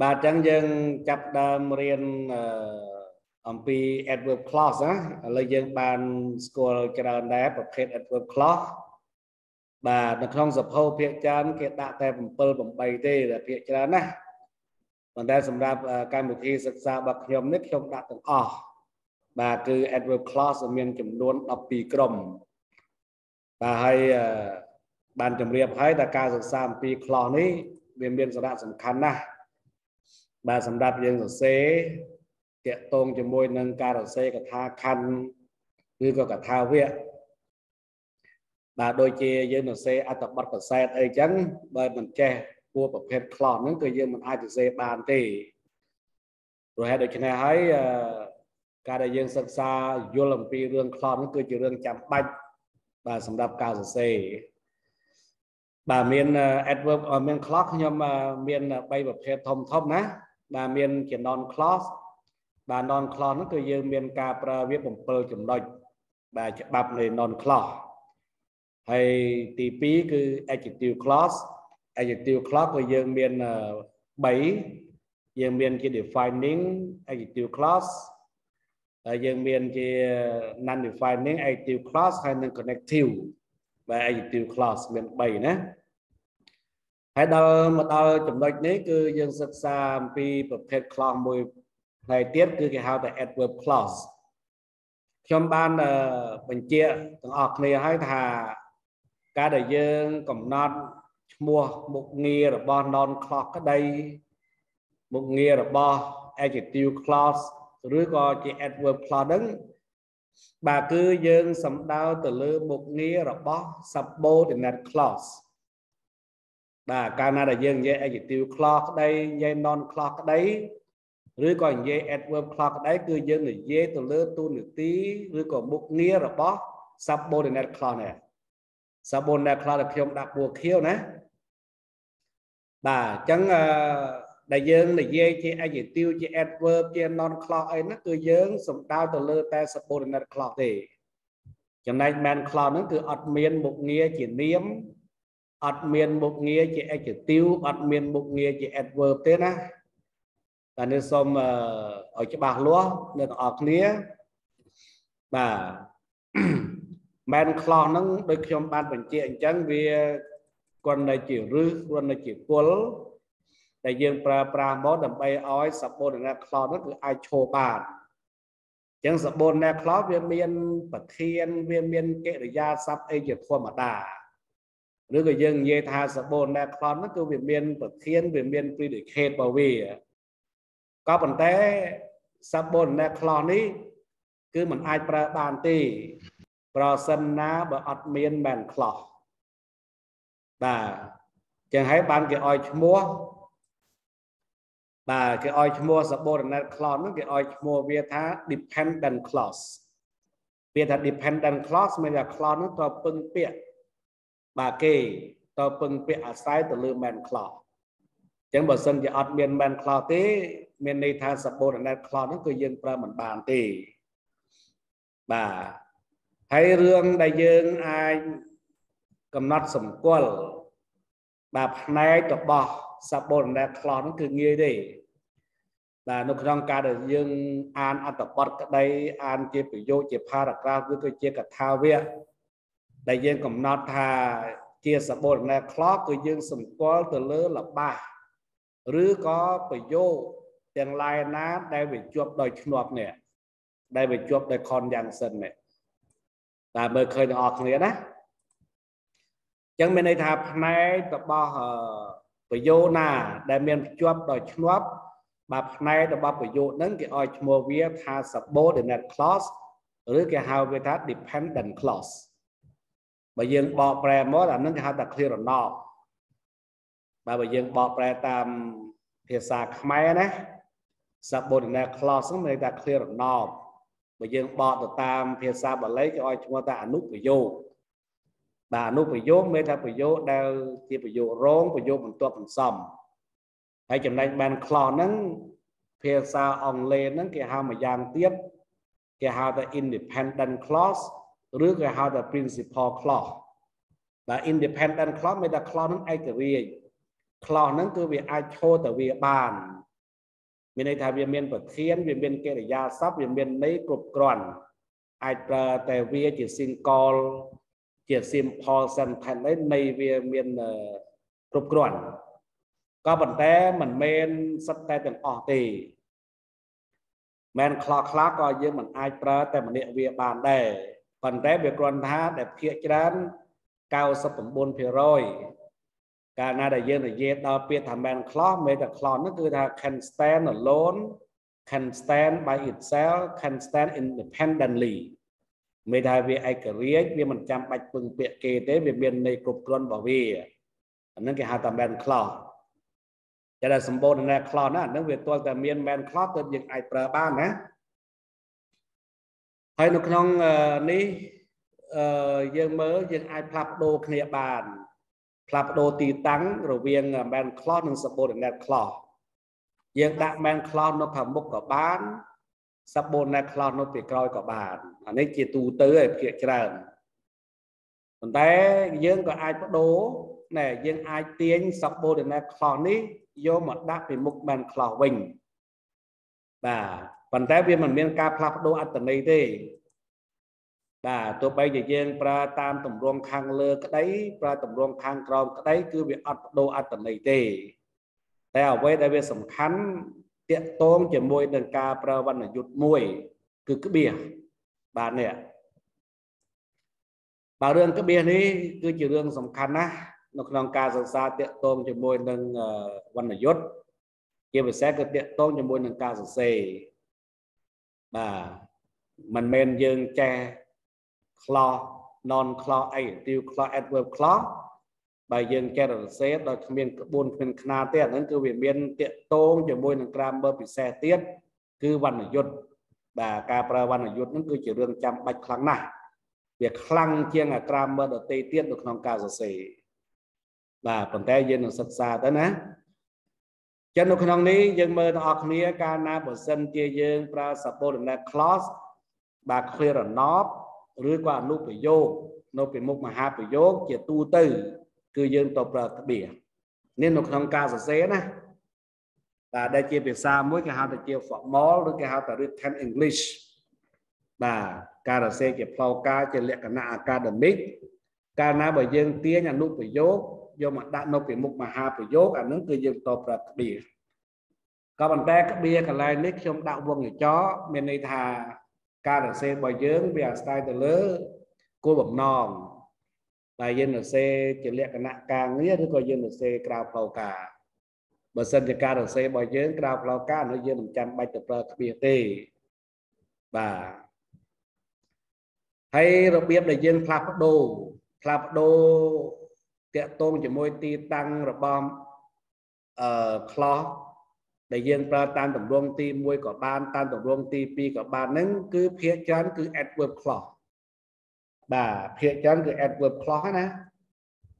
បាទអញ្ចឹងយើងចាប់ដើមរៀនអំពី adverb clause ណាឥឡូវយើងបានស្គាល់ច្រើនដែរប្រភេទ adverb clause បាទនៅក្នុងសភៅភាគច្រើនគេដាក់តែ7 8ទេតែភាគច្រើនណាប៉ុន្តែសម្រាប់កម្មវិធីសិក្សារបស់ខ្ញុំនេះខ្ញុំដាក់ទាំងអស់បាទគឺ adverb clause មានចំនួន12ក្រុមបាទហើយបានជម្រាបហើយថាការសិក្សាអំពី clause នេះវាមានសារៈសំខាន់ណាស់ បាទសម្រាប់យើងសរសេរតាក់ទងជាមួយនឹងការសរសេរកថាខណ្ឌឬក៏កថាវគ្គបាទដូចជាយើងសរសេរអត្ថបទប្រសែតអីចឹងបើមិនចេះពួរប្រភេទខ្លោះហ្នឹងគឺយើងមិនអាចសរសេរបានទេព្រោះហេតុដូច្នេះហើយការដែលយើងសិក្សាយល់អំពីរឿងខ្លោះហ្នឹងគឺជារឿងចាំបាច់បាទសម្រាប់ការសរសេរបាទមាន adverb មាន clause ខ្ញុំមាន3ប្រភេទធំធំណា បាទមានជា non clause បាទ non clause ហ្នឹងគឺយើងមានការប្រើវា7ចំណុចបាទច្បាប់នៃ non clause ហើយទី2គឺ adjective clause adjective clause គឺយើងមាន3យើងមានជា defining adjective clause ហើយយើងមានជា non defining adjective clause ហើយនិង connective បាទ adjective clause មាន3ណា ហើយដល់មកដល់ចំណុចនេះគឺយើងសិក្សាអំពីប្រភេទ clause មួយផ្នែកទៀតគឺគេហៅថា adverb clause ខ្ញុំបានបញ្ជាក់ទាំងអស់គ្នាហើយថាការដែលយើងកំណត់ឈ្មោះមុខងាររបស់ non clause ក្តីមុខងាររបស់ adjective clause ឬក៏ជា adverb clause ហ្នឹងបាទគឺយើងសំដៅទៅលើមុខងាររបស់ subordinate clause បាទកាលណាដែលយើងនិយាយ adjective clause ក្តីនិយាយ non clause ក្តីឬក៏និយាយ adverb clause ក្តីគឺយើងនិយាយទៅលើទូនាទីឬក៏មុខងាររបស់ subordinate clause នេះ subordinate clause ដែលខ្ញុំដាក់ពួរខៀវណាបាទអញ្ចឹងដែលយើងនិយាយជា adjective ជា adverb ជា non clause អីហ្នឹងគឺយើងសំដៅទៅលើតែ subordinate clause ទេចំណែក main clause ហ្នឹងគឺអត់មានមុខងារជានាម អត់មានមុខងារជា adjective អត់មានមុខងារជា adverb ទេណាតែនេះសូមឲ្យច្បាស់លាស់នៅទាំងអស់គ្នាបាទមែនខ្លោះហ្នឹងដូចខ្ញុំបានបញ្ជាក់អញ្ចឹងវាគ្រាន់តែជារឹសគ្រាន់តែជាគុលដែលយើងប្រើប្រាស់មកដើម្បីឲ្យសបូរណាខ្លោនោះគឺអាចឈរបានអញ្ចឹងសបូរណាខ្លោវាមានប្រធានវាមានកិរិយាសព្ទអីជាធម្មតា ឬក៏យើងនិយាយថាសបូរណាខ្លោនោះគឺវាមានប្រធានវាមាន predicate របស់វាក៏ប៉ុន្តែសបូរណាខ្លោនេះគឺมันអាចប្រើបានទេប្រសិនណាបើអត់មានមែនខ្លោះបាទចឹងហើយបានគេឲ្យឈ្មោះបាទគេឲ្យឈ្មោះ subordinate clause ហ្នឹងគេឲ្យឈ្មោះវាថា dependent clause វាថា dependent clause មានថា clause ហ្នឹងត្រូវពឹងពាក់ បាទគេត្រូវពឹងពាក់អាស្រ័យទៅលើ main clause អញ្ចឹងបើសិនជាអត់មាន main clause ទេ មានន័យថា subordinate clause ហ្នឹងគឺយើងប្រើមិនបានទេបាទហើយរឿងដែលយើងអាចកំណត់សម្គាល់បាទផ្នែករបស់ subordinate clause ហ្នឹងគឺងាយទេបាទនៅក្នុងការដែលយើងអានអត្ថបទក្តីអានជាប្រយោគជា paragraph ឬក៏ជាកថាវគ្គ ដែលយើងកំណត់ថាជា subordinate clause គឺយើងសម្គាល់ទៅលើលបាសឬក៏ប្រយោគទាំងឡាយណាដែលវាជាប់ដោយឈ្នាប់នេះដែលវាជាប់ដោយ conjunction នេះតែមើលឃើញទាំងអស់គ្នាណាចឹងមានន័យថាផ្នែករបស់ប្រយោគណា ដែលមានភ្ជាប់ដោយឈ្នាប់បាទផ្នែករបស់ប្រយោគហ្នឹងគេឲ្យឈ្មោះវាថា subordinate clause ឬគេហៅវាថា dependent clause បើយើងបកប្រែមកអាហ្នឹងគេហៅថា clear enough បាទបើយើងបកប្រែតាមភាសាខ្មែរណា subordinate clause ហ្នឹងមានន័យថា clear enough បើយើងបកទៅតាមភាសាបាលីគេឲ្យឈ្មោះថាអនុប្រយោគបាទអនុប្រយោគមានថាប្រយោគដែលជាប្រយោគរងប្រយោគបន្ទាប់បន្សំហើយចំណែកបាន clause ហ្នឹងភាសាអង់គ្លេសហ្នឹងគេហៅមួយយ៉ាងទៀតគេហៅថា independent clause ឬក៏ហៅថា principal clause បាទ independent clause មានថា clause ហ្នឹងឯករាជ្យ clause ហ្នឹងគឺវាអាចឈរទៅវាបានមានន័យថាវាមានប្រធានវាមានកិរិយាសព្ទវាមានន័យគ្រប់គ្រាន់អាចប្រើតែវាជា single ជា simple sentence đấy ន័យវាមានគ្រប់គ្រាន់ក៏ប៉ុន្តែមិនមែនសិតតែទាំងអស់ទេមែនខ្លះខ្លះក៏យើងមិនអាចប្រើតែម្នាក់វាបានដែរ ប៉ុន្តែវាគ្រាន់ថាដែលភាកច្រើន99%កាលណាដែលយើងនិយាយដល់ពាក្យថា man cloth មេតែ cloth នោះគឺថា can stand alone can stand by itself can stand independently មេថាវាឯករាជ្យវាមិនចាំបាច់ពឹងពាក្យគេទេវាមានន័យគ្រប់គ្រាន់របស់វាអានឹងគេហៅថា man cloth តែដែលសម្បូរនៅ cloth ណាអានឹងវាទាល់តែមាន man cloth ទើបយើងអាចប្រើបានណា ហើយនៅក្នុងនេះយើងមើលយើងអាចផ្លាស់ប្ដូរគ្នាបានផ្លាស់ប្ដូរទីតាំងរវាង man cloth និង subordinate cloth យើងដាក់ man cloth នៅខាងមុខក៏បាន subordinate cloth នៅពីក្រោយក៏បានអានេះជាទូទៅឯភាគច្រើនប៉ុន្តែយើងក៏អាចបដូរណែយើងអាចទាញ subordinate cloth នេះយកមកដាក់ពីមុខ man cloth វិញបាទ ប៉ុន្តែវាមិនមានការផ្លាស់ប្ដូរអត្តន័យទេបាទទោះបីជាយើងប្រើតាមតម្រងខាងលើក្តីប្រើតម្រងខាងក្រោមក្តីគឺវាអត់បដូរអត្តន័យទេ តែអ្វីដែលវាសំខាន់តាកតងជាមួយនឹងការប្រើវណ្ណយុទ្ធមួយ គឺក្បៀសបាទនេះបាទរឿងក្បៀសនេះគឺជារឿងសំខាន់ណាស់នៅក្នុងការសិក្សាតាកតងជាមួយនឹងវណ្ណយុទ្ធជាពិសេសគឺតាកតងជាមួយនឹងការសរសេរ បាទមិនមែនយើងចេះ clause non clause adjective clause adverb clause បើយើងចេះសរសេរដោយគ្មានក្បួនគ្មានខ្នាតទេអាហ្នឹងគឺវាមានតាកតងជាមួយនឹង grammar ពិសេសទៀតគឺវណ្ណយុត្តបាទការប្រើវណ្ណយុត្តហ្នឹងគឺជារឿងចាំបាច់ខ្លាំងណាស់វាខ្លាំងជាងអា grammar ដទៃទៀតនៅក្នុងការសរសេរបាទប៉ុន្តែយើងនឹងសិក្សាទៅណា ចឹងនៅក្នុងនេះយើងមើលទាំងអស់គ្នាកាលណាបើសិនជាយើងប្រើ subordinate clause បាទ clear enough ឬក៏អនុប្រយោគនៅពីមុខមហាប្រយោគជាទូទៅ គឺយើងទៅប្រើក្បៀនេះនៅក្នុងការសរសេរណាបាទដែលជាភាសាមួយគេហៅថាជា formal ឬគេហៅថា written English បាទការសរសេរជាផ្លូវការជាលក្ខណៈ academic កាលណាបើយើងទាញអនុប្រយោគ យកមកដាក់នៅពីមុខមហាប្រយោគអានឹងគឺយើងតប្រើក្បៀក៏ប៉ុន្តែក្បៀកន្លែងនេះខ្ញុំដាក់វងកញ្ចក់មានន័យថាការសរសេររបស់យើងវាអាស្រ័យទៅលើគោលបំណងដែលយើងសរសេរជាលក្ខណៈការងារឬក៏យើងសរសេរក្រៅផ្លូវការបើសិនជាការសរសេររបស់យើងក្រៅផ្លូវការនោះយើងមិនចាំបាច់ទៅប្រើគ្រាទេបាទហើយរបៀបដែលយើងផ្លាស់ប្ដូរផ្លាស់ប្ដូរ តាក់ទងជាមួយទីតាំងរបស់អឺ clause ដែលយើងប្រើតាមទម្រង់ទី1ក៏បានតាមទម្រង់ទី2ក៏បានហ្នឹងគឺភាគច្រើនគឺ adverb clause បាទភាគច្រើនគឺ adverb clause ណា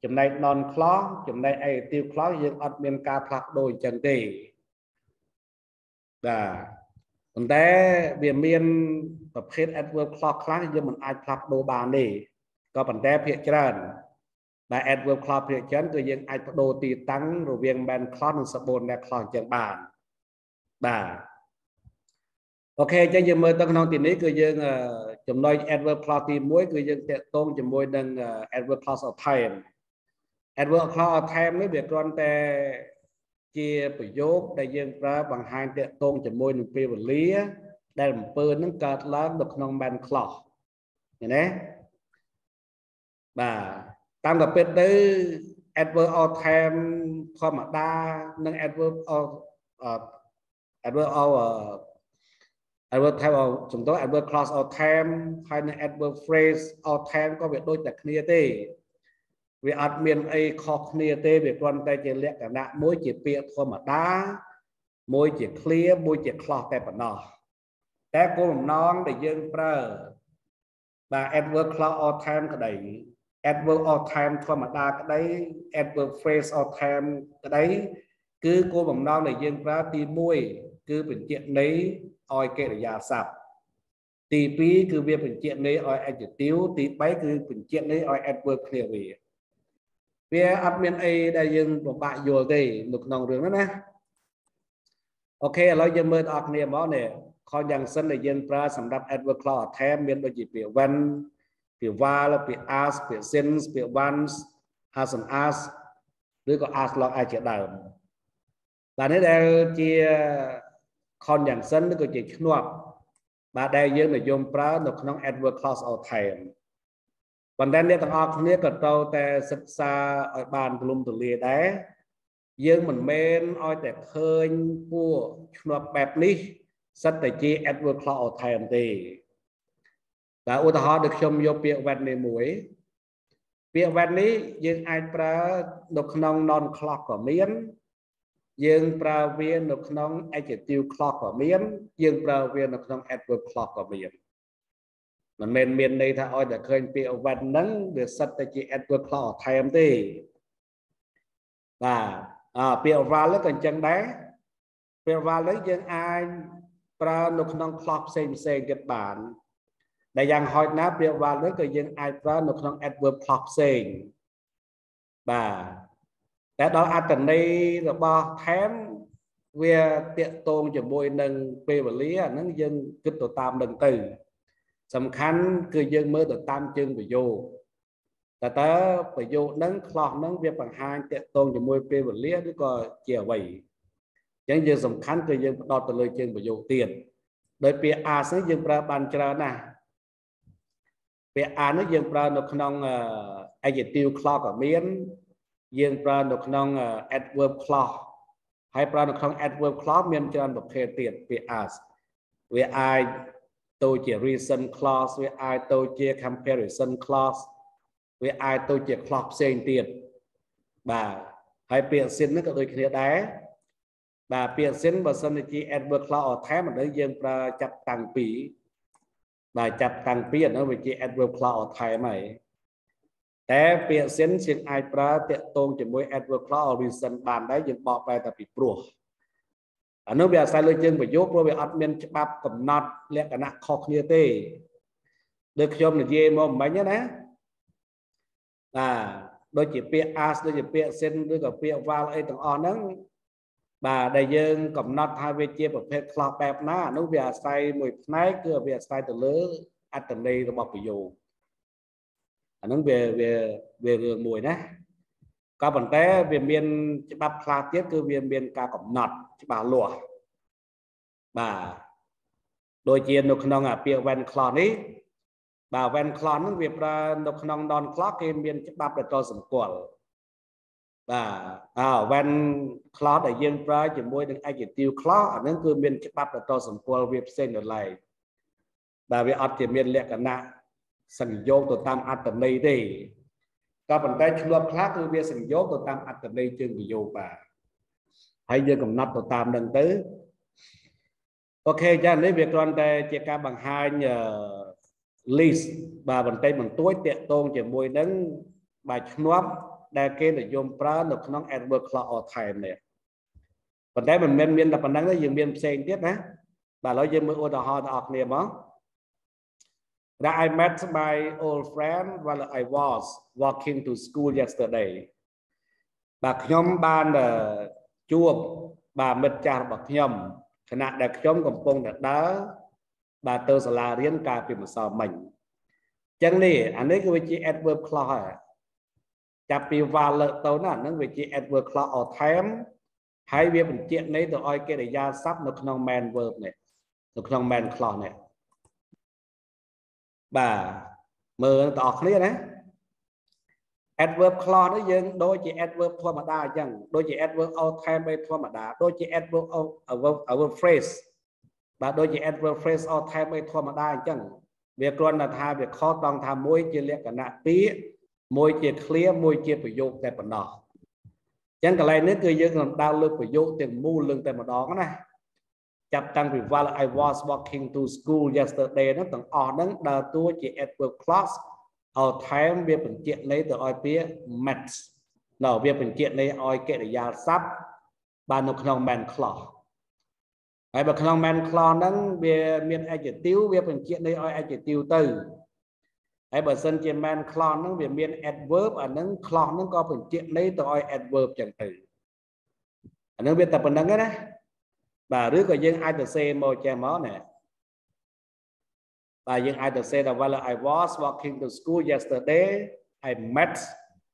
ចំណែក non clause ចំណែក adjective clause យើងអត់មានការផ្លាស់ប្ដូរអញ្ចឹងទេបាទប៉ុន្តែវាមានប្រភេទ adverb clause ខ្លះយើងមិនអាចផ្លាស់ប្ដូរបានទេក៏ប៉ុន្តែភាគច្រើន ដែល adverb clause ភាគច្រើនគឺយើងអាចបដូរទីតាំងរវាង main clause និង subordinate clause អញ្ចឹងបានបាទអូខេអញ្ចឹងយើងមើលទៅក្នុងទីនេះគឺយើងចំណុច adverb clause ទី1គឺយើងតាក់ទងជាមួយនឹង adverb clause of time adverb clause of time នេះវាគ្រាន់តែជាប្រយោគដែលយើងប្រើបង្ហាញតាក់ទងជាមួយនឹងពេលវេលា ដែលអំពើនឹងកើតឡើងនៅក្នុង main clause ឃើញទេបាទ តាមក៏ពិតទៅ adverb of time ធម្មតានិង adverb of adverb of adverb type of ចំទៅ adverb clause of time ហើយនិង adverb phrase of time ក៏វាដូចតែគ្នាទេវាអត់មានអីខុសគ្នាទេវាគ្រាន់តែជាលក្ខណៈមួយជាពាក្យធម្មតាមួយជា clear មួយជា clause តែប៉ុណ្ណោះតែគោលបំណងដែលយើងប្រើបាទ adverb clause of time ក្តី adverb of time ធម្មតាក្តី adverb phrase of time ក្តីគឺគោលបំណងដែលយើងប្រើទី1គឺបញ្ជាក់ន័យឲ្យកិរិយាសព្ទទី2គឺវាបញ្ជាក់ន័យឲ្យ adjective ទី3គឺបញ្ជាក់ន័យឲ្យ adverb គ្នាវាវាអត់មានអីដែលយើងពិបាកយល់ទេនៅក្នុងរឿងហ្នឹងណាអូខេឥឡូវយើងមើលដល់គ្នាមកនេះខយ៉ាងសិនដែលយើងប្រើសម្រាប់ adverb clause បន្ថែមមានដូចជាពាក្យ when ពាក្យ while ពាក្យ as ពាក្យ since ពាក្យ once as an as ឬក៏ as long as ជាដើមបាទនេះដែលជាខនយ៉ាងសិនឬក៏ជាឈ្នាប់បាទដែលយើងនិយមប្រើនៅក្នុង adverb clause បន្ថែមប៉ុន្តែអ្នកទាំងអស់គ្នាក៏ត្រូវតែសិក្សាឲ្យបានទូលំទូលាយដែរយើងមិនមែនឲ្យតែឃើញពួកឈ្នាប់បែបនេះសិតតែជា adverb clause បន្ថែ មទេតែឧទាហរណ៍ដូចខ្ញុំយកពាក្យ when នេះមួយពាក្យ when នេះយើងអាចប្រើនៅក្នុង non clause ក៏មាន យើងប្រើវានៅក្នុង adjective clause ក៏មាន យើងប្រើវានៅក្នុង adverb clause ក៏មានមិនមែនមានន័យថាឲ្យតែឃើញពាក្យ when ហ្នឹងវាសិតតែជា adverb clause បន្ថែមទេបាទអពាក្យ val ក៏អញ្ចឹងដែរពាក្យ val នេះយើងអាចប្រើនៅក្នុង clause ផ្សេងផ្សេងទៀតបាន ដែលយ៉ាងហោចណាស់ពាក្យ val នេះក៏យើងអាចប្រើនៅក្នុង adverb clause ផ្សេងបាទតែដល់អត្តន័យរបស់ថែមវាតាកតងជាមួយនឹងពេលវេលាអាហ្នឹងយើងគិតទៅតាមនឹងទៅសំខាន់គឺយើងមើលទៅតាមជើងប្រយោគតើតើប្រយោគហ្នឹងខ្លោះហ្នឹងវាបង្ហាញតាកតងជាមួយពេលវេលាឬក៏ជាអ្វីអញ្ចឹងយើងសំខាន់គឺយើងផ្ដោតទៅលើជើងប្រយោគទៀតដោយពាក្យ as នេះយើងប្រើបានច្រើនណាស់ ពាក្យ as នេះយើងប្រើនៅក្នុង adjective clause ក៏មាន យើងប្រើនៅក្នុង adverb clause ហើយប្រើនៅក្នុង adverb clause មានច្រើនប្រភេទទៀតពាក្យ as វាអាចទៅជា reason clause វាអាចទៅជា comparison clause វាអាចទៅជា clause ផ្សេងទៀតបាទហើយពាក្យ sin នេះក៏ដូចគ្នាដែរបាទពាក្យ sin បើសិនជា adverb clause អត់ថែមឥឡូវយើងប្រើចាប់តាំងពី បាទចាប់តាំងពីអានោះវាជា adverb clause អត់ថែមហើយតែពាក្យ sin ជាងអាចប្រើតាក់ទងជាមួយ adverb clause or reason បានដែរយើងបកបែរតែពីព្រោះអានោះវាអាស្រ័យលើជើងប្រយោគព្រោះវាអត់មានច្បាប់កំណត់លក្ខណៈខុសគ្នាទេដូចខ្ញុំនិយាយមកមិញណាបាទដូចជាពាក្យ as ដូចជាពាក្យ sin ឬក៏ពាក្យ val អីទាំងអស់ហ្នឹង បាទដែលយើងកំណត់ថាវាជាប្រភេទខ្លះបែបណាអានោះវាអាស្រ័យមួយផ្នែកគឺវាអាស្រ័យទៅលើអត្តន័យរបស់ប្រយោគអាហ្នឹងវាវាវារឿងមួយណាក៏ប៉ុន្តែវាមានច្បាប់ខ្លះទៀតគឺវាមានការកំណត់ច្បាស់លាស់បាទដូចជានៅក្នុងអាពាក្យ when clause នេះបាទ when clause ហ្នឹងវាប្រើនៅក្នុង non clause គេមានច្បាប់ដែលត្រូវសម្គាល់ បាទអើ when clause ដែលយើងប្រើជាមួយនឹង adjective clause អាហ្នឹងគឺមានច្បាប់ដែលត្រូវសម្គាល់វាផ្សេងទៅឡើយបាទវាអត់ជាមានលក្ខណៈសញ្ញោគទៅតាមអត្តន័យទេក៏ប៉ុន្តែឆ្លប់ខ្លះគឺវាសញ្ញោគទៅតាមអត្តន័យជើងប្រយោគបាទហើយយើងកំណត់ទៅតាមនឹងទៅអូខេចានេះវាគ្រាន់តែជាការបង្ហាញ list បាទបន្តិចបន្តួចតាក់ទងជាមួយនឹងបាទឆ្នាប់ ដែលគេនិយមប្រើនៅក្នុង adverb clause or time នេះប៉ុន្តែមិនមែនមានតែប៉ុណ្្នឹងទេយើងមានផ្សេងទៀតណាបាទឥឡូវយើងមើលឧទាហរណ៍ដល់អ្នកគ្នាមក that I met my old friend while I was walking to school yesterday បាទខ្ញុំបានជួបបាទមិត្តចាស់របស់ខ្ញុំខណៈដែលខ្ញុំកំពុងតែដើរបាទទៅសាលារៀនកាលពីម្សិលមិញអញ្ចឹងនេះអានេះគឺវាជា adverb clause ហើយ ចាប់ពី val លើកទៅណាហ្នឹងវាជា adverb clause or time ហើយវាបញ្ជាក់ន័យទៅឲ្យកិរិយាសព្ទនៅក្នុង main verb នេះនៅក្នុង main clause នេះបាទមើលទាំងអស់គ្នាណា adverb clause នេះយើងដូចជា adverb ធម្មតាអញ្ចឹងដូចជា adverb all time ឯធម្មតាដូចជា adverb adverb phrase បាទដូចជា adverb phrase all time ឯធម្មតាអញ្ចឹងវាគ្រាន់តែថាវាខុសត្រង់ថាមួយជាលក្ខណៈពាក្យ មួយជា clear មួយជាប្រយោគតែប៉ុណ្ណោះអញ្ចឹងកន្លែងនេះគឺយើងនឹងដើរលើកប្រយោគទាំងមូលលឹងតែម្ដងណាចាប់តាំងពី while I was walking to school yesterday ហ្នឹងទាំងអស់ហ្នឹងដើរតួជា adverb clause ឲ្យថែមវាបញ្ជាក់ន័យទៅឲ្យពាក្យ met ណ៎វាបញ្ជាក់ន័យឲ្យកិរិយាសព្ទបាននៅក្នុង main clause ហើយបើក្នុង main clause ហ្នឹងវាមាន adjective វាបញ្ជាក់ន័យឲ្យ adjective ទៅ ហើយបើសិនជា main clause ហ្នឹងវាមាន adverb អាហ្នឹង clause ហ្នឹងក៏បញ្ជាក់ន័យទៅឲ្យ adverb ចឹងទៅអាហ្នឹងវាតែប៉ុណ្្នឹងណាបាទឬក៏យើងអាចទៅសេមកចេះមកណាបាទយើងអាចទៅសេថា while I was walking to school yesterday I met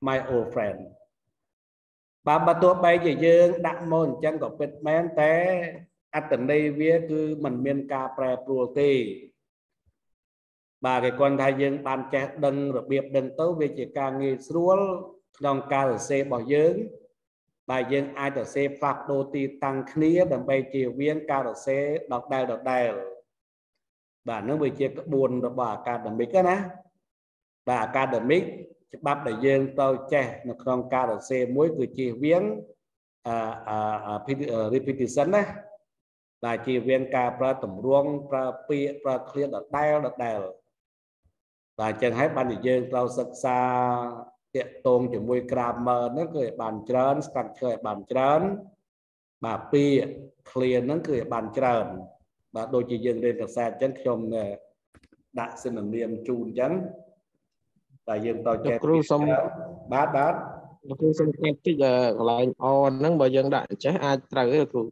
my old friend បាទបើទោះបីជាយើងដាក់មកអញ្ចឹងក៏ពិតមែនតែអត្តន័យវាគឺมันមានការប្រែប្រួលទេ បាទគេគាត់ថាយើងបានចេះដឹងរបៀបដឹងទៅវាជាការងាយស្រួលក្នុងការសរសេររបស់យើងបាទយើងអាចសរសេរផ្លាស់ប្ដូរទីតាំងគ្នាដើម្បីជៀសវាងការសរសេរដដែលដដែលបាទនឹងវាជាក្បួនរបស់អាកាដមិកណាបាទអាកាដមិកច្បាប់ដែលយើងត្រូវចេះនៅក្នុងការសរសេរមួយគឺជៀសវាងអឺ repetition ណាបាទជៀសវាងការប្រើតម្រង់ប្រើពាក្យប្រើឃ្លាដដែលដដែល បាទអញ្ចឹងហើយបានជាយើងត្រូវសិក្សាតាក់ទងជាមួយ grammar ហ្នឹងគឺឲ្យបានច្រើន structure ឲ្យបានច្រើនបាទពាក្យ clear ហ្នឹងគឺឲ្យបានច្រើនបាទដូចជាយើងរៀនកសែតអញ្ចឹងខ្ញុំដាក់ synonym ជូនអញ្ចឹងតែយើងតចេះគ្រូសុំបាទបាទលោកគ្រូសុំកាត់តិចកន្លែងអហ្នឹងបើយើងដាក់ចេះអាចត្រូវទេគ្រូ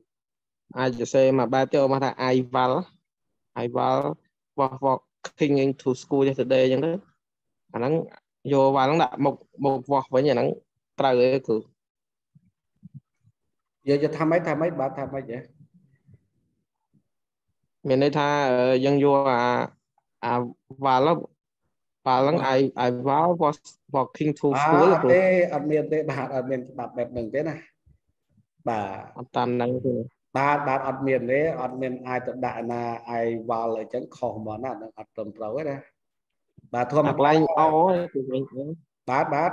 អាចសរសេរមកបែបទៅមកថា I val I val walk walking into school yesterday អញ្ចឹងទៅអាហ្នឹងយកវ៉ាហ្នឹងដាក់មុខមុខវាស់វិញអាហ្នឹងត្រូវទេគ្រូយើងจะធ្វើម៉េចថាម៉េចបាទថាម៉េចហ៎មានន័យថាយើងយកអាអាវ៉ាល់វ៉ាល់ហ្នឹង I I wow was walking to school គ្រូទេអត់មានទេបាទអត់មានច្បាប់បែបហ្នឹងទេណាបាទអត់តាមហ្នឹងទេ បាទបាទអត់មានទេអត់មានអាចទៅដាក់ណា I wow អញ្ចឹងខុសហ្មងណាហ្នឹងអត់ត្រឹមត្រូវទេណាបាទធម្មតាកន្លែងអបាទបាទ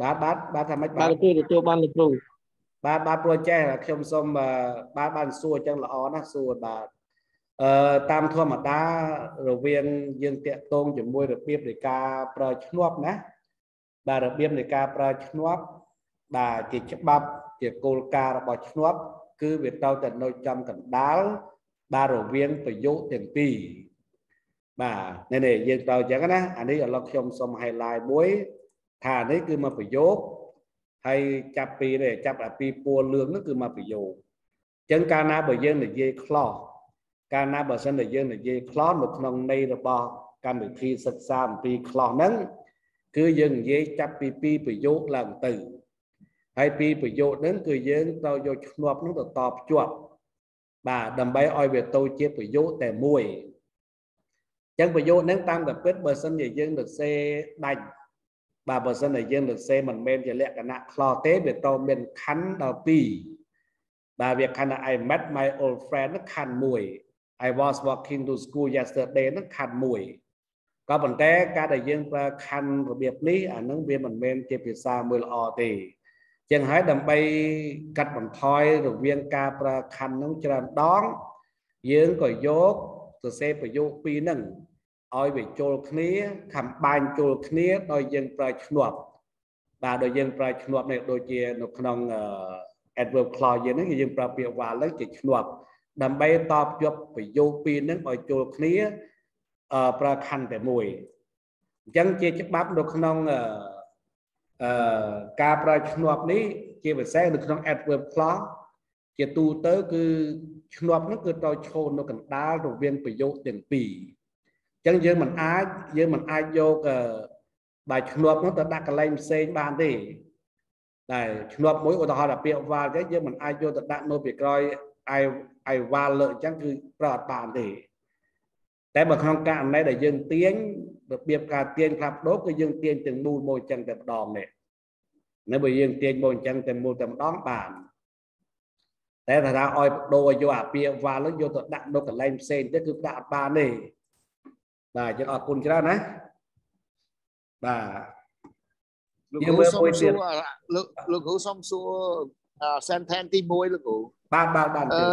បាទបាទបាទថាម៉េចបាទគឺទទួលបានលោកគ្រូបាទបាទព្រោះចេះខ្ញុំសូមបាទបានសួរអញ្ចឹងល្អណាស់សួរបាទអឺតាមធម្មតារវាងយើងតាក់ទងជាមួយរបៀបនៃការប្រើឈ្នាប់ណាបាទរបៀបនៃការប្រើឈ្នាប់ បាទជាច្បាប់ជាគោលការណ៍របស់ឈ្នាប់គឺវាទៅតែនៅចំកណ្ដាលបាទរវាងប្រយោគទាំងពីរបាទនេះនេះយើងត្រូវអញ្ចឹងណាអានេះឥឡូវខ្ញុំសូម highlight មួយថានេះគឺមកប្រយោគហើយចាប់ពីនេះចាប់អាពីពួរលឿងនោះគឺមកប្រយោគអញ្ចឹងកាលណាបើយើងនិយាយខ្លោះកាលណាបើសិនតែយើងនិយាយខ្លោះនៅក្នុងន័យរបស់កម្មវិធីសិក្សាអំពីខ្លោះហ្នឹងគឺយើងនិយាយចាប់ពីពីរប្រយោគឡើងទៅ ហើយពីរប្រយោគហ្នឹងគឺយើងត្រូវយកឈ្នាប់ហ្នឹងទៅតភ្ជាប់បាទដើម្បីឲ្យវាទៅជាប្រយោគតែមួយអញ្ចឹងប្រយោគហ្នឹងតាមតែពិតបើសិនជាយើងទៅសេដាច់បាទបើសិនជាយើងទៅសេមិនមែនជាលក្ខណៈខ្លោទេវាទៅមានខណ្ឌដល់2បាទវាខណ្ឌ I met my old friend ខណ្ឌ1 I was walking to school yesterday ហ្នឹងខណ្ឌ1ក៏ប៉ុន្តែការដែលយើងប្រើខណ្ឌរបៀបនេះអានឹងវាមិនមែនជាភាសាមួយល្អទេ ចឹងហើយដើម្បីកាត់បន្ថយរវាងការប្រើខណ្ឌនឹងច្រើនដង យើងក៏យកសរសេរប្រយោគពីរហ្នឹងឲ្យវាចូលគ្នាខំបាញ់ចូលគ្នាដោយយើងប្រើឈ្នាប់បាទដោយយើងប្រើឈ្នាប់នេះដូចជានៅក្នុង adverb clause យើងហ្នឹងយើងប្រើពាក្យ while ហ្នឹងជាឈ្នាប់ដើម្បីតបយកប្រយោគពីរហ្នឹងឲ្យចូលគ្នាប្រើខណ្ឌតែមួយអញ្ចឹងជាច្បាប់នៅក្នុងអឺ អឺការប្រើឈ្នាប់នេះជាពិសេសនៅក្នុង adverb clause ជាទូទៅគឺឈ្នាប់នោះគឺត្រូវឈរនៅកណ្ដាលរវាងប្រយោគទាំងពីរអញ្ចឹងយើងមិនអាចយើងមិនអាចយកបាយឈ្នាប់នោះទៅដាក់កន្លែងផ្សេងបានទេតែឈ្នាប់មួយឧទាហរណ៍ថាពាក្យវ៉ាល់ទេយើងមិនអាចយកទៅដាក់នៅពីក្រោយអាយអាយវ៉ាល់លើអញ្ចឹងគឺប្រើអត់បានទេ តែបើក្នុងករណីដែលយើងទាញរបៀបការទាញផ្លាប់ដោគឺយើងទាញទាំងមូលមកអញ្ចឹងតែម្ដងនេះនៅបើយើងទាញមកអញ្ចឹងតែមូលតែម្ដងបានតែថាថាឲ្យបដូរយកអាពាកវ៉ាល់យកទៅដាក់នៅកន្លែងផ្សេងទៅគឺដាក់អត់បានទេបាទយើងអរគុណច្រើនណាបាទលោកគ្រូសុំសួរលោកលោកគ្រូសុំសួរ sentence ទី1លោកគ្រូ បាទបាទបាទអឺ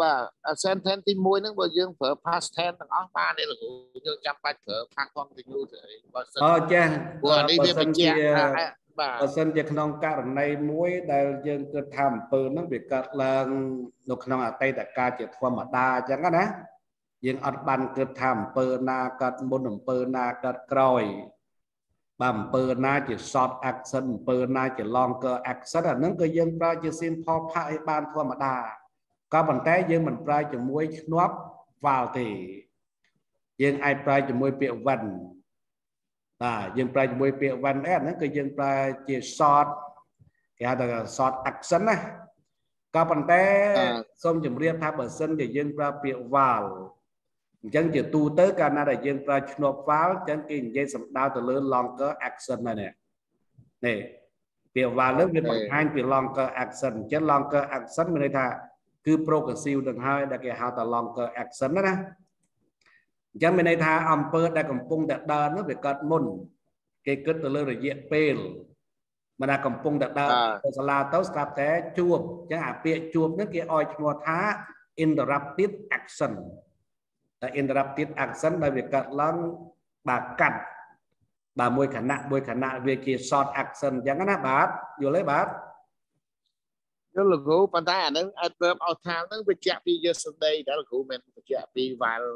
បាទ sentence ទី1ហ្នឹងបើយើងប្រើ past tense ទាំងអស់បានទេលោកគ្រូយើងចាំបាច់ប្រើ past continuous ទេបើសិនអូចាព្រោះអានេះវាបញ្ជាក់បាទបើសិនជាក្នុងករណីមួយដែលយើងគិតថាអំពើហ្នឹងវាកើតឡើងនៅក្នុងអតីតកាលជាធម្មតាអញ្ចឹងណាយើងអត់បានគិតថាអំពើណាកើតមុនអំពើណាកើតក្រោយ បាទអំពើណាជា short action អំពើណាជា longer action អាហ្នឹងក៏យើងប្រើជា simple past ឲ្យបានធម្មតាក៏ប៉ុន្តែយើងមិនប្រើជាមួយធ្នាប់ val ទេយើងអាចប្រើជាមួយពាក្យ when បាទយើងប្រើជាមួយពាក្យ when អាហ្នឹងគឺយើងប្រើជា short គេហៅថា short action ណាក៏ប៉ុន្តែសូមជម្រាបថាបើសិនជាយើងប្រើពាក្យ val អញ្ចឹងជាទូទៅកាលណាដែលយើងប្រើឈ្នប់ val អញ្ចឹងគេនិយាយសំដៅទៅលើ longer action ហ្នឹងនេះនេះពាក្យ val នឹងវាបង្ហាញពី longer action អញ្ចឹង longer action មានន័យថាគឺ progressive នឹងហើយដែលគេហៅថា longer action ណាណាអញ្ចឹងមានន័យថាអំពើដែលកំពុងតែដើរនោះវាកើតមុន គេគិតទៅលើរយៈពេលមិនថាកំពុងតែដើរទៅសាលាទៅស្រាប់តែជួបអញ្ចឹងអាពាក្យជួបនេះគេឲ្យឈ្មោះថា interrupted action តែ interrupted action ដែលវាកើតឡើងបាទកាត់បាទមួយខណៈមួយខណៈវាជា short action អញ្ចឹងណាបាទយល់ទេបាទយល់លោកគ្រូប៉ុន្តែអានឹង adverb អោថានឹងបញ្ជាក់ពី yesterday ដែរលោកគ្រូមិនបញ្ជាក់ពី while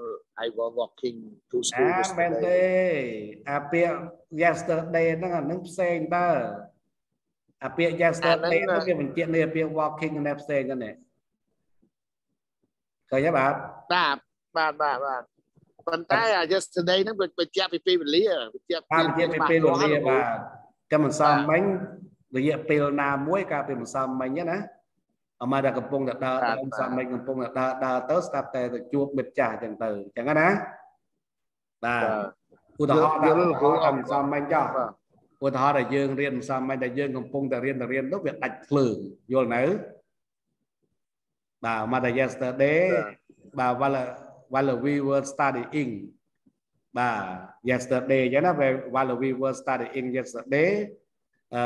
I was walking to school អាមែនទេអាពាក្យ yesterday ហ្នឹងអានឹងផ្សេងតើអាពាក្យ yesterday ហ្នឹងវាបញ្ជាក់នៃអាពាក្យ walking នៅផ្សេងហ្នឹងឃើញទេបាទបាទ បាទបាទបាទប៉ុន្តែ yesterday ហ្នឹងបញ្ជាក់ពីពេលវេលាបញ្ជាក់ពីពេលវេលាបាទតែមិនសមមិញរយៈពេលណាមួយកាលពីម្សិលមិញណាអមតែកំពុងតែដើរដើរម្សិលមិញកំពុងតែដើរដើរទៅស្ដាប់តែទៅជួបមិត្តចាស់អញ្ចឹងទៅអញ្ចឹងណាបាទឧទាហរណ៍ដល់គ្រូអំម្សិលមិញចោះឧទាហរណ៍ដែលយើងរៀនម្សិលមិញដែលយើងកំពុងតែរៀនទៅរៀនទៅវាដាច់ភ្លើងយល់នៅបាទមកតែ yesterday បាទ while while we were studying បាទ yesterday អញ្ចឹងណា while we were studying yesterday អឺ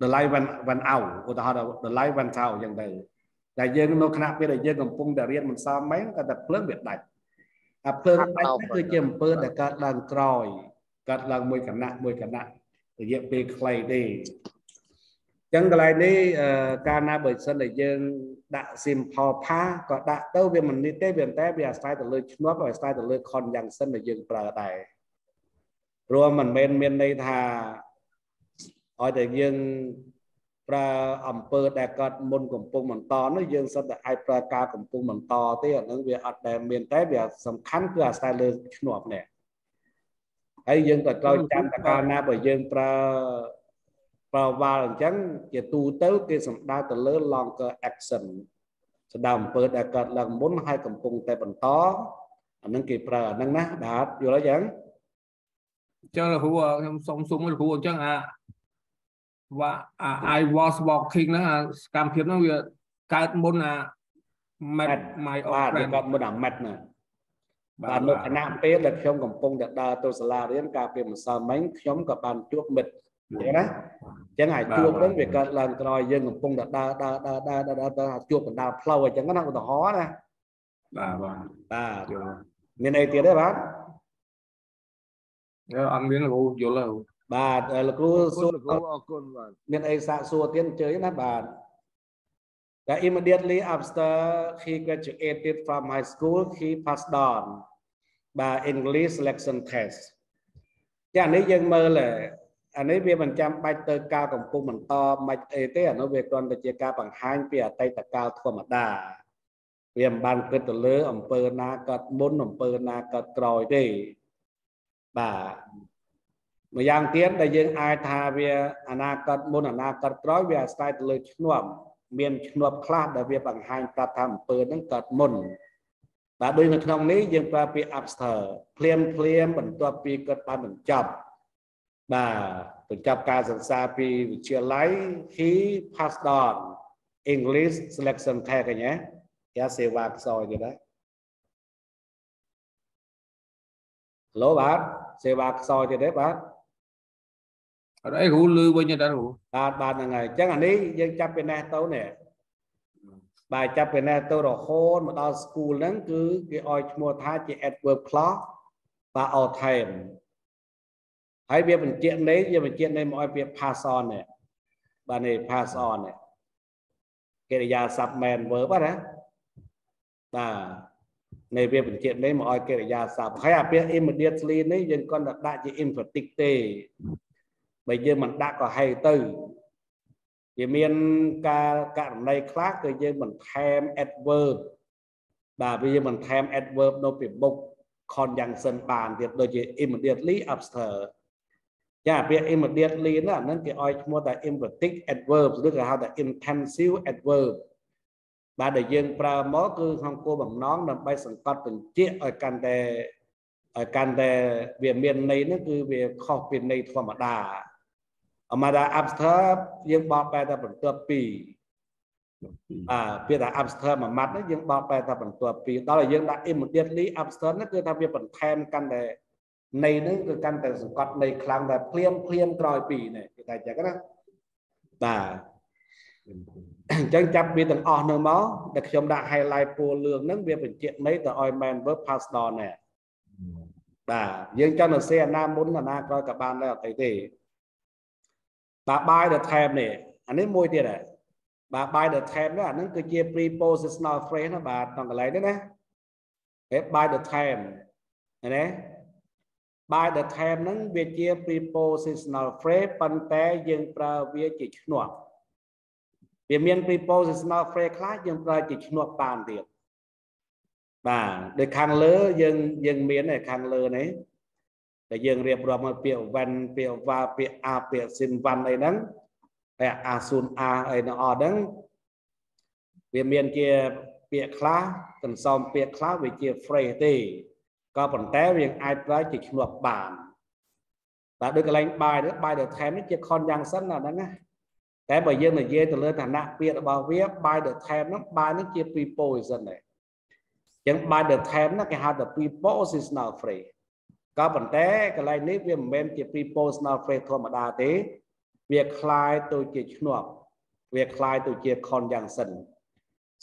the light went went out ឧទាហរណ៍ the light went out អញ្ចឹងទៅតែយើងនៅគណៈពេលដែលយើងកំពុងតែរៀនមិនសមមែនក៏តែភ្លើងវាដាច់អាភ្លើងដាច់គឺជាអំពើដែលកើតឡើងក្រោយកើតឡើងមួយគណៈមួយគណៈរយៈពេលខ្លីទេអញ្ចឹងកន្លែងនេះកាលណាបើសិនតែយើង ដាក់ simple past ក៏ដាក់ទៅវាមិននេះទេវាតែវាអាស្រ័យទៅលើឈ្មោះអាស្រ័យទៅលើ conjunction ដែលយើងប្រើដែរព្រោះមិនមែនមានន័យថាឲ្យតែយើងប្រើអំពើដែលកើតមុនកំពុងបន្តនោះយើងសិតតែអាចប្រើការកំពុងបន្តទេអានឹងវាអត់ដែលមានតែវាសំខាន់គឺអាស្រ័យលើឈ្នាប់នេះហើយយើងក៏ត្រូវចាំតកាលណាបើយើងប្រើ ប្រើវ៉ាល់អញ្ចឹងជាទូទៅគេសំដៅទៅលើ longer action ស្ដៅអំពើដែលកើតឡើងមុនហើយកំពុងតែបន្តអានឹងគេប្រើអានឹងណាបាទយល់ហើយយ៉ាងអញ្ចឹងលោកគ្រូខ្ញុំសុំសុំលោកគ្រូអញ្ចឹងអាវ៉ា I was walking ហ្នឹងអាសកម្មភាពហ្នឹងវាកើតមុនអា met my own friend បាទកើតមុនអា met ហ្នឹងបាទនៅគណៈពេលដែលខ្ញុំកំពុងតែដើរទៅសាលារៀនកាលពីម្សិលមិញខ្ញុំក៏បានជួបមិត្ត អញ្ចឹងណាអញ្ចឹងអាចជួបហ្នឹងវាកើតឡើងក្រោយយើងកំពុងតែដើរដើរដើរដើរដើរដើរជួបកណ្ដាលផ្លូវអញ្ចឹងណាឧទាហរណ៍ណាបាទបាទបាទមានអីទៀតទេបាទអត់មានលោកយល់ហើយបាទលោកគ្រូសួរលោកគ្រូអរគុណបាទមានអីសាកសួរទៀតអញ្ជើញណាបាទ That immediately after he graduated from high school he passed on by English selection test ចានេះយើងមើល អានេះវាមិនចាំបាច់ទៅការកំពុងបន្តមិនអីទេអានោះវាគ្រាន់តែជាការបង្ហាញពីអតីតកាលធម្មតាវាមិនបានគិតទៅលើអំពើណាកើតមុនអំពើណាកើតក្រោយទេបាទម្យ៉ាងទៀតដែលយើងអាចថាវាអនាគតមុនអនាគតក្រោយវាអាស្រ័យទៅលើឈ្នាប់មានឈ្នាប់ខ្លះដែលវាបង្ហាញប្រាប់ថាអំពើហ្នឹងកើតមុនបាទដូចនៅក្នុងនេះយើងប្រើពាក្យ after ភ្លាមភ្លាមបន្ទាប់ពីគាត់បានបញ្ចប់ បាទបញ្ចប់ការសិក្សាពីវិទ្យាល័យ he passed on English selection test កញ្ញាយ៉ាសេវាខ្សោយទៀតដែរឡូបាទសេវាខ្សោយទៀតទេបាទអត់អីគ្រូលឺវិញដែរគ្រូបាទបាទហ្នឹងហើយអញ្ចឹងអានេះយើងចាប់ពីនេះទៅនេះបាទចាប់ពីនេះទៅរហូតមកដល់ school ហ្នឹងគឺគេឲ្យឈ្មោះថាជា adverb clause បាទ all time ហើយវាបញ្ជាក់ន័យវាបញ្ជាក់ន័យមកឲ្យវា pass on នេះបាទនេះ pass on នេះកិរិយាសព្ទ main verb ណាបាទនៃវាបញ្ជាក់នេះមកឲ្យកិរិយាសព្ទហើយអាពាក្យ immediately នេះយើងគាត់ដាក់ជា emphatic ទេបើយើងមិនដាក់ក៏ហេទៅវាមានការករណីខ្លះគឺយើងបន្ថែម adverb បាទវាយើងបន្ថែម adverb នៅពីមុខ conjunction បានទៀតដូចជា immediately after ចាពាក្យ immediately ហ្នឹងអាហ្នឹងគេឲ្យឈ្មោះថា emphatic adverb ឬក៏ហៅថា intensive adverb បាទដែលយើងប្រើមកគឺក្នុងគោលបំណងដើម្បីសង្កត់បញ្ជាក់ឲ្យកាន់តែឲ្យកាន់តែវាមានន័យហ្នឹងគឺវាខុសពីន័យធម្មតាអមតា after យើងបកបែរតែបន្ទាប់ពីអាពាក្យថា after មួយម៉ាត់ហ្នឹងយើងបកបែរថាបន្ទាប់ពីដល់ឲ្យយើងដាក់ immediately after ហ្នឹងគឺថាវាបន្ថែមកាន់តែ ន័យហ្នឹងគឺកាន់តែសង្កត់ន័យខ្លាំងតែភ្លាមភ្លាមក្រោយពីនេះគេថាអញ្ចឹងណាបាទអញ្ចឹងចាប់វាទាំងអស់នឹងមកដែលខ្ញុំដាក់ highlight ពណ៌លឿងហ្នឹងវាបញ្ជាក់ន័យទៅឲ្យ main verb past tense នេះបាទយើងចង់ទៅសេអាណាមុនអាណាក្រោយក៏បានដែរអត់អីទេបាទ by the time នេះអានេះមួយទៀតដែរបាទ by the time នេះអានឹងគឺជា prepositional phrase ណាបាទក្នុងកន្លែងនេះណាហេ by the time ណា by the time ហ្នឹងវាជា prepositional phrase ប៉ុន្តែយើងប្រើវាជាឈ្នោះវាមាន prepositional phrase ខ្លះយើងប្រើជាឈ្នោះបានទៀតបាទដូចខាងលើយើងយើងមានខាងលើនេះដែលយើងរៀបរាប់មកពាក្យ when ពាក្យ va ពាក្យ a ពាក្យ sin van អីហ្នឹងហើយ a sun a អីទាំងអស់ហ្នឹងវាមានជាពាក្យខ្លះសន្សំពាក្យខ្លះវាជា phrase ទេ ក៏ប៉ុន្តែវាអាចប្រើជាឈ្មោះបានបាទដូចកន្លែងបាយនេះបាយដល់ថែមនេះជា con យ៉ាងសិនអាហ្នឹងណាតែបើយើងនិយាយទៅលើឋានៈពាក្យរបស់វា by the time ហ្នឹង by ហ្នឹងជា preposition ដែរអញ្ចឹង by the time ហ្នឹងគេហៅថា prepositional phrase ក៏ប៉ុន្តែកន្លែងនេះវាមិនមែនជា prepositional phrase ធម្មតាទេ វាคล้ายទៅជាឈ្នោះវាคล้ายទៅជា conjunction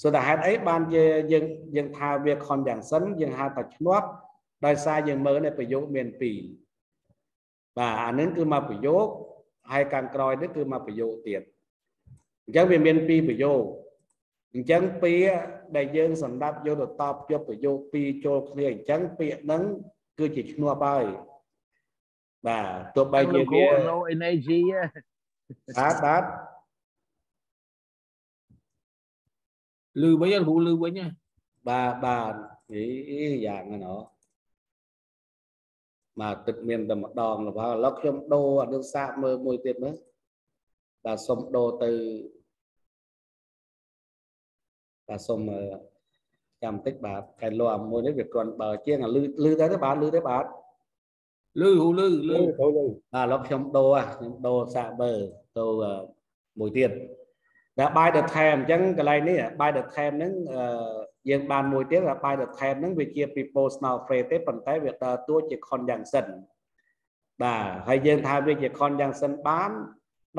សូតែហេតុអីបានជាយើងយើងថាវា conjunction យើងហៅថាឈ្នោះ ដោយសារយើងមើលនៅប្រយោគមាន2បាទអានឹងគឺមកប្រយោគហើយខាងក្រោយនេះគឺមកប្រយោគទៀតអញ្ចឹងវាមាន2ប្រយោគអញ្ចឹងពាក្យដែលយើងសម្រាប់យកទៅតបយកប្រយោគ2ចូលគ្នាអញ្ចឹងពាក្យហ្នឹងគឺជាឈ្មោះហើយបាទទោះបីជាវា no energy បាទបាទលឺវិញគ្រូលឺវិញបាទបាទអីយ៉ាងហ្នឹងហ៎ បាទទឹកមានតែម្ដងលបើឥឡូវខ្ញុំដូរអានឹងសាកមើលមួយទៀតមើលបាទសុំដូរទៅបាទសុំចាំតិចបាទកែលអាមួយនេះវាគ្រាន់បើជាងលឺលឺទៅបាទលឺទេបាទលឺហ៊ូលឺលឺបាទឥឡូវខ្ញុំដូរខ្ញុំដូរសាកមើលទៅមួយទៀតតែ by the time អញ្ចឹងកន្លែងនេះ by the time ហ្នឹង យើងបានមួយទៀតថា by the time ហ្នឹងវាជា prepositional phrase ទេប៉ុន្តែវាដើរតួជា conjunction បាទហើយយើងថាវាជា conjunction បាន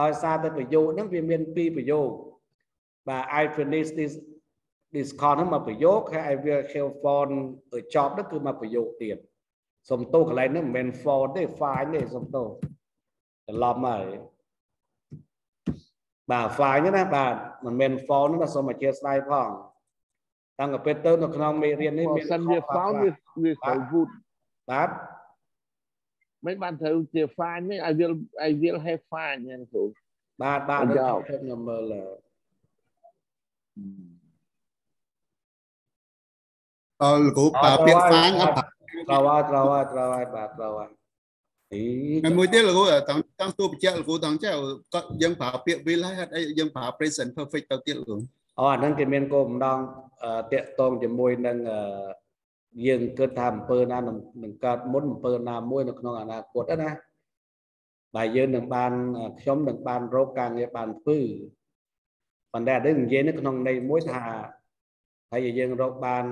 ដោយសារតែប្រយោគហ្នឹងវាមានពីរប្រយោគបាទ I finish this discount ហ្នឹងមកប្រយោគហើយ I will help phone ចប់ហ្នឹងគឺមកប្រយោគទៀតសុំទោសកន្លែងហ្នឹងមិនមែន phone ទេ fine ទេសុំទោសច្រឡំហើយបាទ fine ណាបាទមិនមែន phone ហ្នឹងសូមអធិស្ឋានផង តាំងពីទៅនៅក្នុងមេរៀននេះមានសិនវា phone វាវាត្រូវ wood បាទមិនបានត្រូវជា fine នេះ I will I will have fine ហ្នឹងគ្រូបាទបាទខ្ញុំមើលអឺលោកគ្រូប្រើពាក្យហ្វាញអត់ត្រូវហើយត្រូវហើយត្រូវហើយបាទត្រូវហើយហើយមួយទៀតលោកគ្រូតាំងតាំងទួបញ្ជាក់លោកគ្រូតាំងចៅគាត់យើងប្រើពាក្យ will ហើយហេតុអីយើងប្រើ present perfect ទៅទៀតលោកគ្រូអូអាហ្នឹងគេមានគោលបំណង តាក់ទងជាមួយនឹងយើងគិតថាអំពើណានឹងកើតមុនអំពើណាមួយនៅក្នុងអនាគតណាបាទយើងនឹងបានខ្ញុំនឹងបានរកការងារបានធ្វើប៉ុន្តែអត់ដឹងនិយាយនៅក្នុងន័យមួយថាហើយយើងរកបាន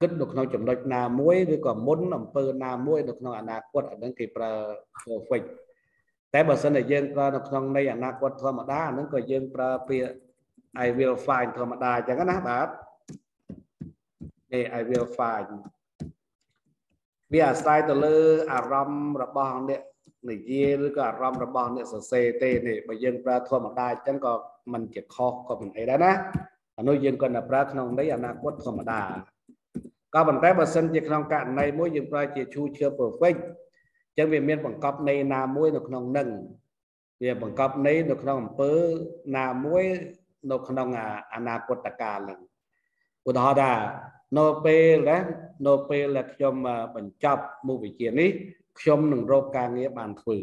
គិតនៅក្នុងចំណុចណាមួយឬក៏មុនអំពើណាមួយនៅក្នុងអនាគតអានឹងគេប្រើ perfect តែបើសិនតែយើងប្រើនៅក្នុងន័យអនាគតធម្មតាអានឹងក៏យើងប្រើពាក្យ I will find ធម្មតាអញ្ចឹងណាបាទ នេះ I will find វាអាស្រ័យទៅលើអារម្មណ៍របស់អ្នកនិយាយឬក៏អារម្មណ៍របស់អ្នកសរសេរទេនេះបើយើងប្រើធម្មតាអញ្ចឹងក៏មិនជាខុសក៏មិនអីដែរណាអានោះយើងគាត់តែប្រើក្នុងន័យអនាគតធម្មតាក៏ប៉ុន្តែបើសិនជាក្នុងករណីមួយយើងប្រើជាឈូឈើ perfect អញ្ចឹងវាមានបង្កប់ន័យណាមួយនៅក្នុងនឹងវាបង្កប់ន័យនៅក្នុងអំពើណាមួយនៅក្នុងអនាគតកាលនឹងឧទាហរណ៍ថា នៅពេលណានៅពេលដែលខ្ញុំបញ្ចប់មុខវិជ្ជានេះខ្ញុំនឹងរកការងារបានធ្វើ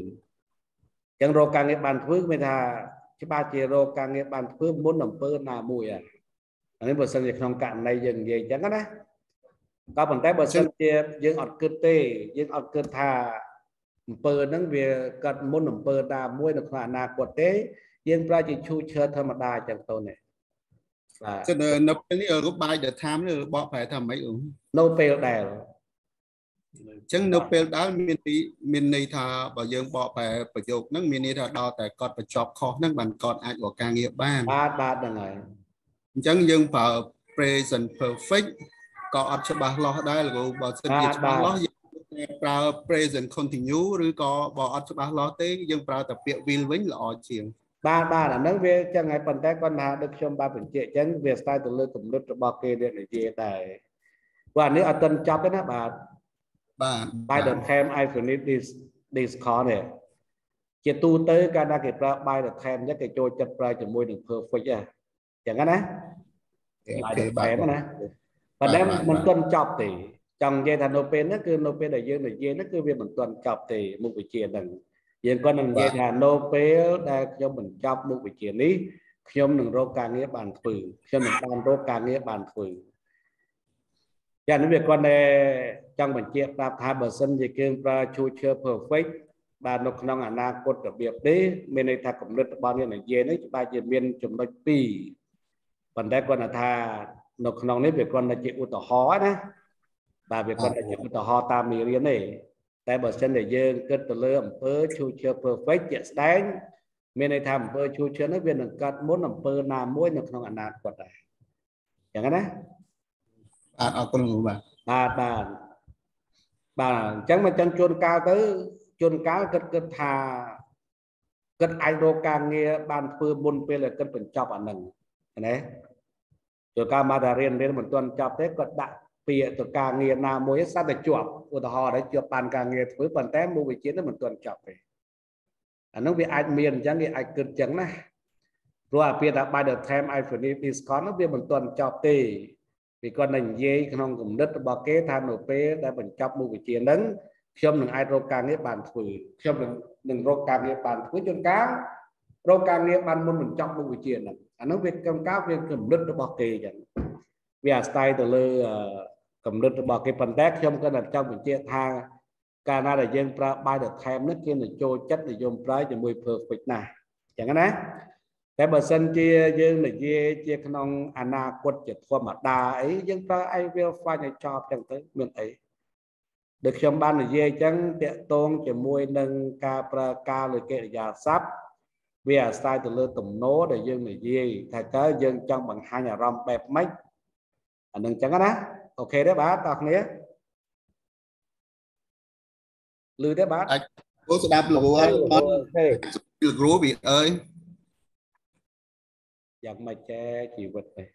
អញ្ចឹងរកការងារបានធ្វើមានថាច្បាស់ជារកការងារបានធ្វើមុនអំពើណាមួយអានេះបើសិនជាក្នុងករណីយើងនិយាយអញ្ចឹងណាក៏ប៉ុន្តែបើសិនជាយើងអត់គិតទេយើងអត់គិតថាអំពើហ្នឹងវាកាត់មុនអំពើណាមួយនៅក្នុងអនាគតទេយើងប្រើជាឈូឈើធម្មតាអញ្ចឹងទៅនេះ បាទចឹងនៅពេលនេះរូបបាយដែលថាមនេះបកប្រែថាម៉េចអូនៅពេលដែលអញ្ចឹងនៅពេលដែលមានមានន័យថាបើយើងបកប្រែប្រយោគហ្នឹងមានន័យថាដល់តែគាត់បញ្ចប់ខុសហ្នឹងបានគាត់អាចរកការងារបានបាទបាទហ្នឹងហើយអញ្ចឹងយើងប្រើ present perfect ក៏អត់ច្បាស់លាស់ដែរលោកបើសិនជាច្បាស់លាស់យើងប្រើ present continue ឬក៏បើអត់ច្បាស់លាស់ទេយើងប្រើតែពាក្យ will វិញល្អជាង បាទបាទអាហ្នឹងវាចឹងហើយប៉ុន្តែគាត់ថាដូចខ្ញុំបានបញ្ជាក់ចឹងវាស្ថិតទៅលើគំនិតរបស់គេអ្នកនិយាយដែរព្រោះអានេះអត់ទាន់ចប់ទេណាបាទបាទ by the time I finish this this course នេះជាទូទៅកាលណាគេប្រើ by the time នេះគេចូលចិត្តប្រើជាមួយនឹង perfect ហ៎ចឹងណា by the time ណាប៉ុន្តែមិនទាន់ចប់ទេចង់និយាយថានៅពេលហ្នឹងគឺនៅពេលដែលយើងនិយាយហ្នឹងគឺវាមិនទាន់ចប់ទេមុខវិជ្ជាហ្នឹង យើងគាត់នឹងនិយាយថានៅពេលដែលខ្ញុំបញ្ចប់មុខវិជ្ជានេះខ្ញុំនឹងរកការងារបានធ្វើខ្ញុំនឹងបានរកការងារបានធ្វើយ៉ាងនេះវាគាត់តែចង់បញ្ជាក់ប្រាប់ថាបើសិនជាយើងប្រើឈូឈើ perfect បាទនៅក្នុងអនាគតរបៀបនេះមានន័យថាកម្រិតរបស់អ្នកនិយាយនេះច្បាស់ជាមានចំណុច2ប៉ុន្តែគាត់ថានៅក្នុងនេះវាគាត់តែជាឧទាហរណ៍ណាបាទវាគាត់តែជាឧទាហរណ៍តាមមេរៀនទេ តែបើសិនតែយើងគិតទៅលើអំពើឈូឈើ perfect ជាក់ស្ដែងមានន័យថាអំពើឈូឈើនោះវានឹងកាត់មុនអំពើណាមួយនៅក្នុងអនាគតដែរចឹងណាបាទអរគុណគ្រូបាទបាទបាទបាទអញ្ចឹងមកចឹងជួនកាលទៅជួនកាលគិតគិតថាគិតអាចរកការងារបានធ្វើមុនពេលគិតបញ្ចប់អាហ្នឹងណាជួនកាលមកតែរៀនរៀនមិនទាន់ចប់ទេគាត់ដាក់ ពាក្យទៅការងារណាមួយសត្វតែជាប់ឧទាហរណ៍ដែរជាប់បានការងារធ្វើប៉ុន្តែមុខវិជ្ជានឹងមិនទាន់ចប់ទេអានោះវាអាចមានអញ្ចឹងវាអាចគិតអញ្ចឹងណាព្រោះអាពាក្យថា by the time I finish this course នោះវាមិនទាន់ចប់ទេវាគាត់នឹងនិយាយក្នុងគំនិតរបស់គេថានៅពេលដែលបញ្ចប់មុខវិជ្ជានឹងខ្ញុំនឹងអាចរកការងារបានធ្វើខ្ញុំនឹងនឹងរកការងារបានធ្វើជួនកាលរកការងារបានមុនបញ្ចប់មុខវិជ្ជាហ្នឹងអានោះវាកំកាលវាគំនិតរបស់គេអញ្ចឹងវាអាស្រ័យទៅលើ កម្រិតរបស់គេប៉ុន្តែខ្ញុំក៏តែចង់បញ្ជាក់ថាកាលណាដែលយើងប្រើបាយទៅថែមនេះគេនឹងចូលចិត្តនិយមប្រើជាមួយ perfect ណាស់អញ្ចឹងណាតែបើសិនជាយើងនិយាយជាក្នុងអនាគតជាធម្មតាអីយើងប្រើ I will find ឲ្យចប់អញ្ចឹងទៅមានអីដូចខ្ញុំបាននិយាយអញ្ចឹងតកតងជាមួយនឹងការប្រើការលើកិរិយាសព្ទវាអាស្រ័យទៅលើទំនោរដែលយើងនិយាយថាតើយើងចង់បង្ហាញអារម្មណ៍បែបម៉េចអានឹងអញ្ចឹងណា អូខេទេបាទតោះគ្នាឮទេបាទអាចគូស្ដាប់លោកអត់អត់លោកគ្រូវាអើយយ៉ាងម៉េចចេជីវិតនេះ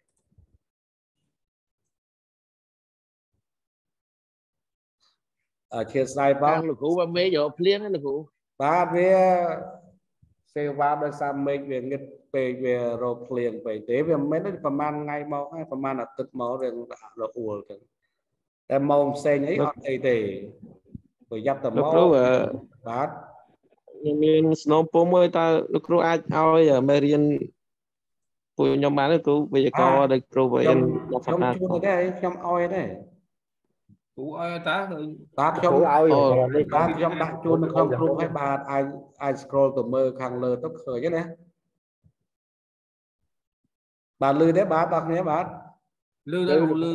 អធិស្ឋានបងលោកគ្រូបើមេយកភ្លៀងលោកគ្រូបាទវា សេវាដោយសារមេឃវាងឹតពេកវារកភ្លៀងពេកទេវាមិនមែនប្រហែលថ្ងៃមកហើយប្រហែលអាទិត្យមករឿងរអួលទៅតែម៉ោងផ្សេងអីអត់អីទេប្រយ័ត្នតែមកបាទខ្ញុំមានស្នងពុំមួយតើលោកគ្រូអាចឲ្យមេរៀនពួកខ្ញុំបានគ្រូវិទ្យាករដែលគ្រូវិទ្យាខ្ញុំជួនទេខ្ញុំឲ្យទេគ្រូឲ្យតាបាទខ្ញុំឲ្យបាទខ្ញុំដាក់ជូននៅក្នុងគ្រូឲ្យបាទអាច អាច scroll ទៅមើលខាងលើទៅឃើញណាបាទលឺទេបាទបងប្អូនបាទលឺដែរលឺ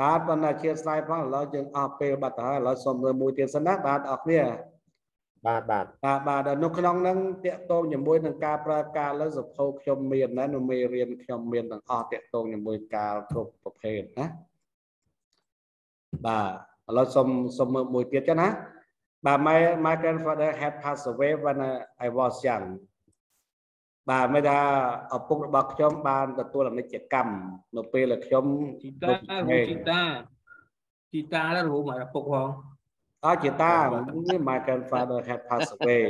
បាទបណ្ណាជាស្ដាយផងឥឡូវយើងអស់ពេលបាត់ទៅហើយឥឡូវសូមមើលមួយទៀតសិនណាបាទអរគ្នាបាទបាទបាទបាទនៅក្នុងហ្នឹងតកតងជាមួយនឹងការប្រើការលើសភៅខ្ញុំមានណានៅមេរៀនខ្ញុំមានទាំងអស់តកតងជាមួយការគ្រប់ប្រភេទណាបាទឥឡូវសូមសូមមើលមួយទៀតចឹងណា បាទ my my grandfather had passed away when I was young បាទមិនថាឪពុករបស់ខ្ញុំបានទទួលអនិច្ចកម្មនៅពេលដែលខ្ញុំជីតាជីតាជីតាដល់លោកមកពុកផងអជាតា my grandfather had passed away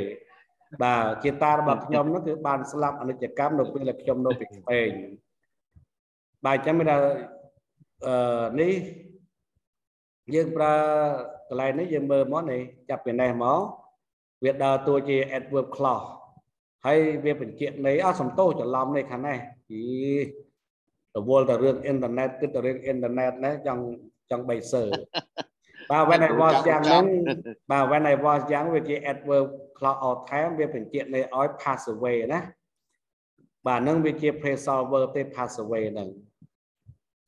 បាទជាតារបស់ខ្ញុំនោះគឺបានស្លាប់អនិច្ចកម្មនៅពេលដែលខ្ញុំនៅពីក្មេងបាទអញ្ចឹងមានថាអឺនេះយើងប្រើ កន្លែងនេះយើងមើលមកនេះចាប់ពីនេះមកវាដើរតួជា adverb clause ហើយវាបញ្ជាក់ន័យអស់សំទោសច្រឡំនេះខាងនេះអីរវល់តែរឿងអ៊ីនធឺណិតគិតតែរឿងអ៊ីនធឺណិតណាចង់ចង់បីសើបាទ when I was young ហ្នឹងបាទ when I was young វាជា adverb clause all time វាបញ្ជាក់ន័យឲ្យ pass away ណាបាទហ្នឹងវាជា phrasal verb ទេ pass away ហ្នឹង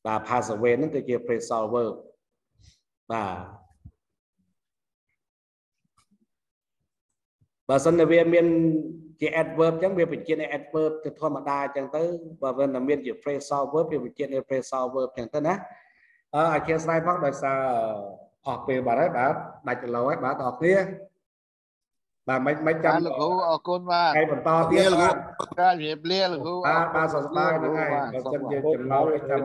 បាទ pass away ហ្នឹងគឺជា phrasal verb បាទ បើសិនតែវាមានជា adverb អញ្ចឹងវាបញ្ជាក់នៅ adverb ទៅធម្មតាអញ្ចឹងទៅបើមិនតែមានជា phrasal verb វាបញ្ជាក់នៅ phrasal verb អញ្ចឹងទៅណាអឺអធិស្ឋានផងដោយសារអស់ពេលបាត់ហើយបាទដាច់គីឡូហើយបាទបងប្អូនបាទមិនមិនចាំបាទលោកគ្រូអរគុណបាទថ្ងៃបន្តទៀតបាទបាទជំរាបលាលោកគ្រូបាទបាទសួស្តីហ្នឹងហើយបើសិនយើងចំណោទចាំ